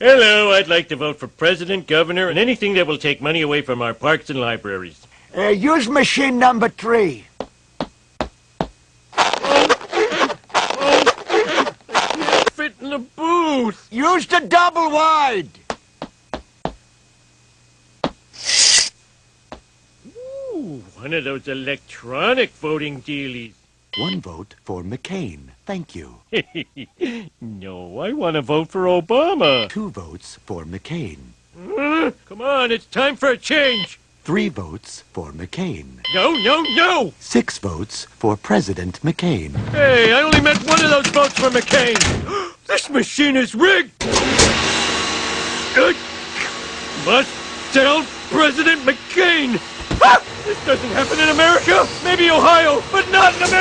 Hello, I'd like to vote for president, governor, and anything that will take money away from our parks and libraries. Uh, use machine number three. Fit in the booth! Use the double wide. Ooh, one of those electronic voting dealies. One vote for McCain. Thank you. no, I want to vote for Obama. Two votes for McCain. Uh, come on, it's time for a change. Three votes for McCain. No, no, no! Six votes for President McCain. Hey, I only meant one of those votes for McCain. this machine is rigged. Good. Must tell President McCain. Ah! This doesn't happen in America. Maybe Ohio, but not in America.